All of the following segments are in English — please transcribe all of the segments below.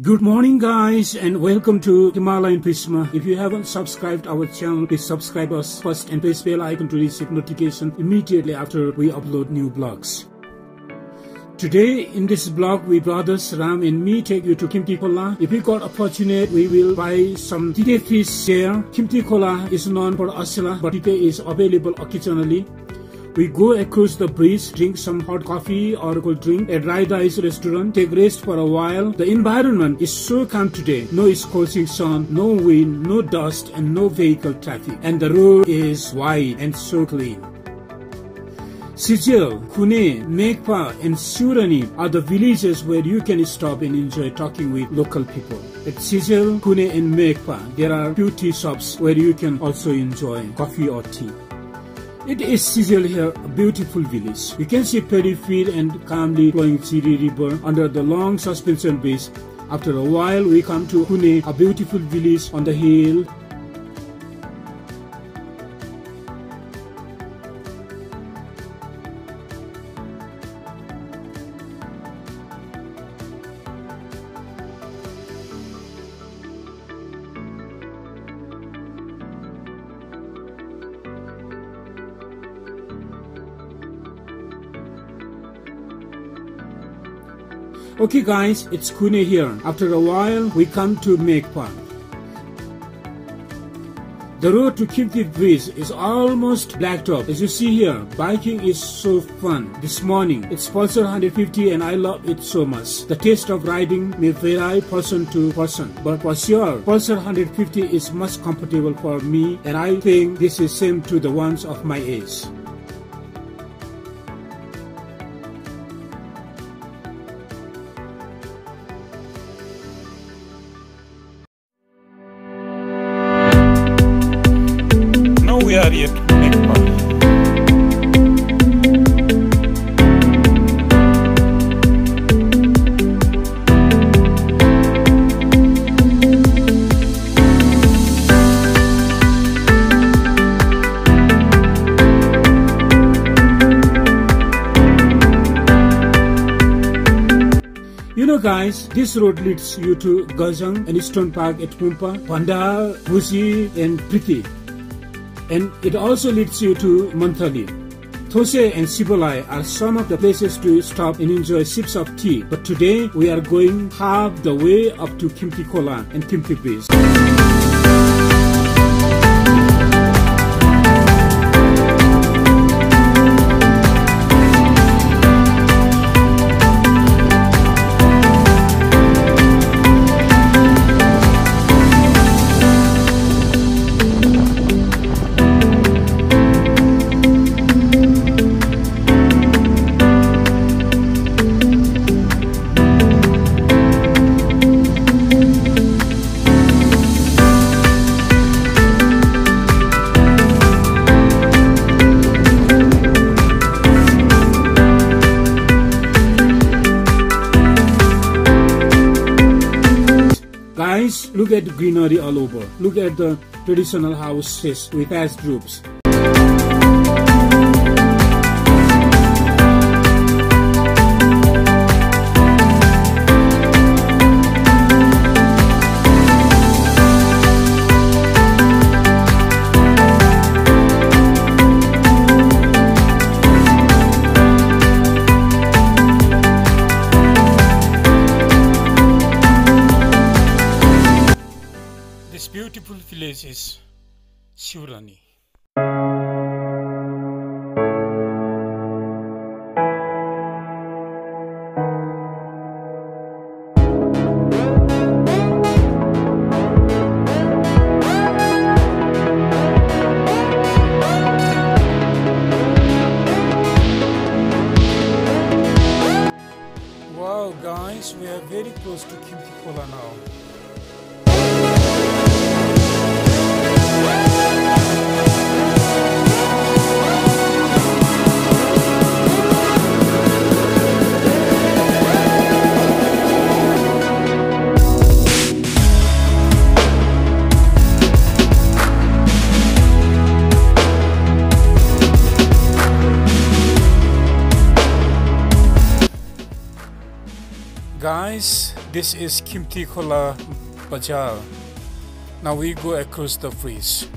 Good morning guys and welcome to Himalayan Prisma. If you haven't subscribed our channel, please subscribe us first and press bell icon to receive notification immediately after we upload new blogs. Today in this blog, we brothers Ram and me take you to Khimti Khola. If we got opportunity, we will buy some tite fish there. Khimti Khola is known for asala, but tite is available occasionally. We go across the bridge, drink some hot coffee or cold drink at Rai dai's restaurant, take rest for a while. The environment is so calm today. No scorching sun, no wind, no dust and no vehicle traffic. And the road is wide and so clean. Sijel, Kune, Meykpa and Siurani are the villages where you can stop and enjoy talking with local people. At Sijel, Kune and Meykpa, there are few tea shops where you can also enjoy coffee or tea. It is here, a beautiful village. You can see paddy field and calmly flowing Jiri river under the long suspension bridge. After a while, we come to Kune, a beautiful village on the hill Okay guys, it's Kune here. After a while, we come to Meykpa. The road to Khimti Bridge is almost blacktop. As you see here, biking is so fun. This morning, it's Pulsar 150 and I love it so much. The taste of riding may vary person to person, but for sure, Pulsar 150 is much comfortable for me and I think this is same to the ones of my age. Guys, this road leads you to Gajang and Stone Park at Pumpa, Pandal, Busi and Priti. And it also leads you to Manthali. Those and Sibolai are some of the places to stop and enjoy sips of tea. But today we are going half the way up to Khimti Khola and Bridge. The greenery all over. Look at the traditional houses with thatched roofs. This is Khimti Khola Bazaar. Now we go across the bridge.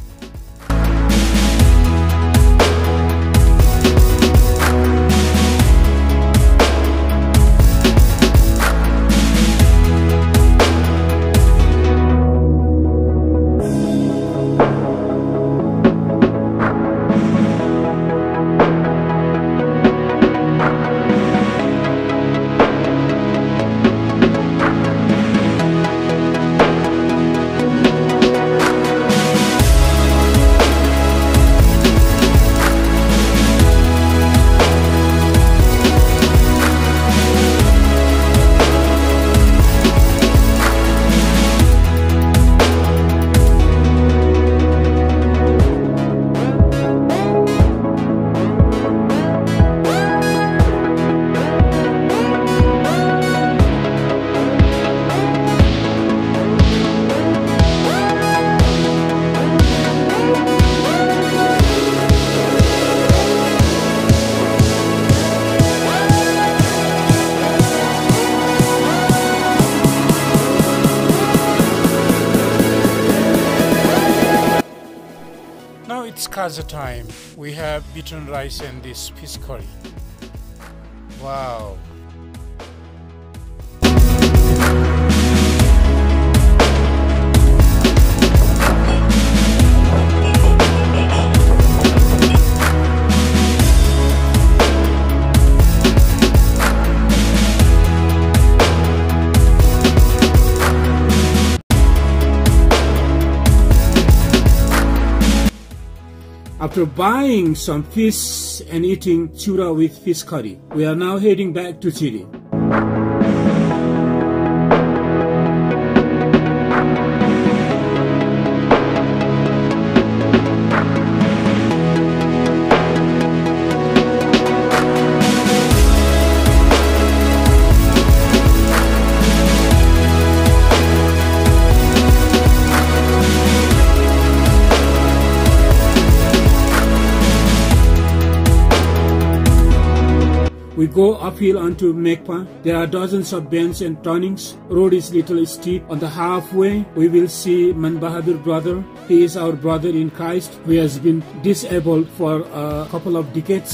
It's time. We have beaten rice and this fish curry. Wow. After buying some fish and eating chura with fish curry, we are now heading back to Jiri. Go uphill onto Meykpa. There are dozens of bends and turnings. Road is little steep. On the halfway, we will see Man Bahadur brother. He is our brother in Christ who has been disabled for a couple of decades.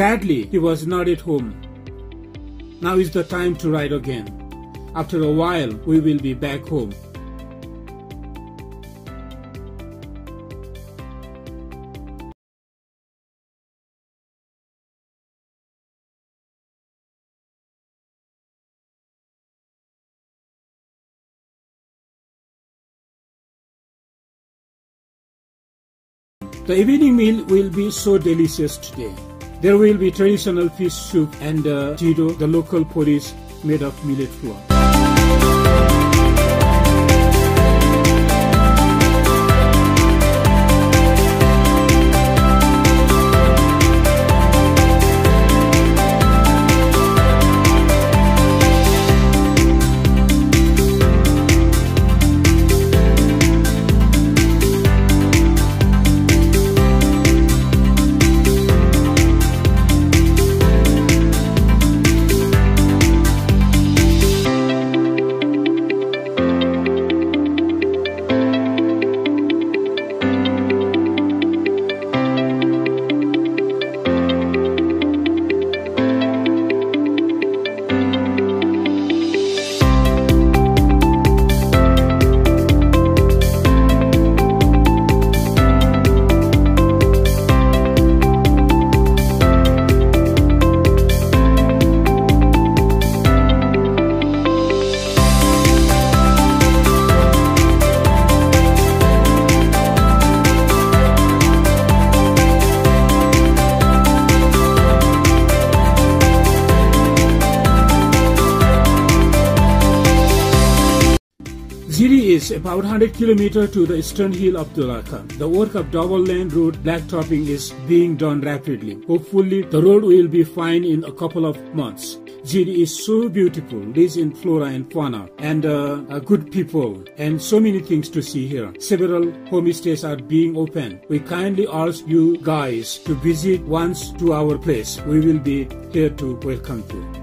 Sadly, he was not at home. Now is the time to ride again. After a while, we will be back home. The evening meal will be so delicious today. There will be traditional fish soup and uh, dhido, the local porridge made of millet flour. About 100 kilometers to the eastern hill of Dolakha. The work of double lane road blacktopping is being done rapidly. Hopefully, the road will be fine in a couple of months. Jiri is so beautiful, rich in flora and fauna, and uh, good people, and so many things to see here. Several homestays are being opened. We kindly ask you guys to visit once to our place. We will be here to welcome you.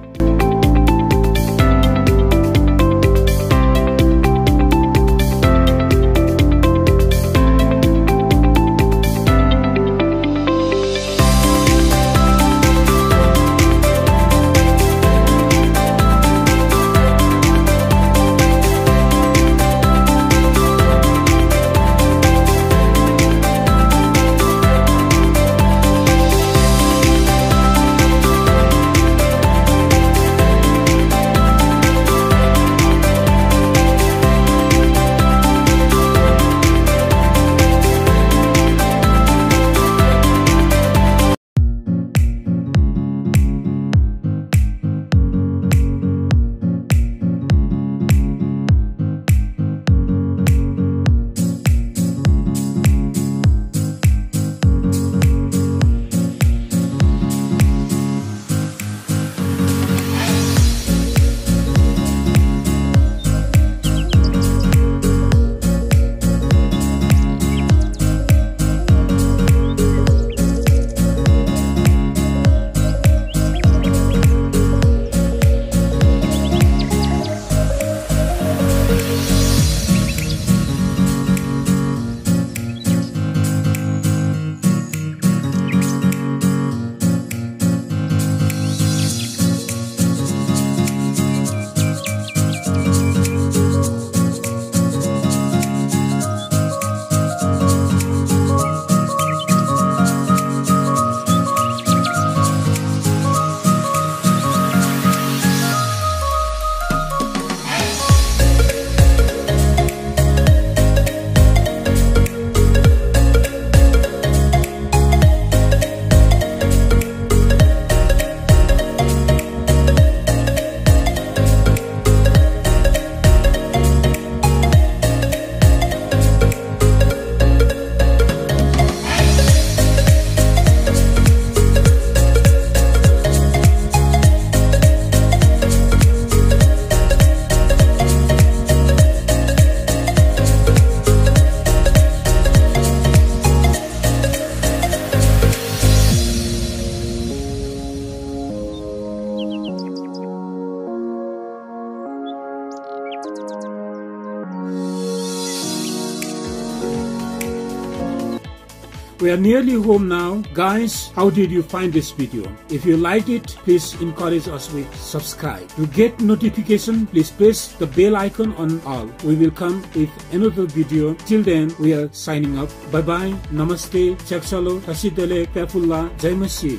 We are nearly home now. Guys, how did you find this video? If you liked it, please encourage us with subscribe. To get notification, please press the bell icon on all. We will come with another video. Till then, we are signing up. Bye bye. Namaste. Chakshalo. Tasidele. Kafulla. Jai Masih.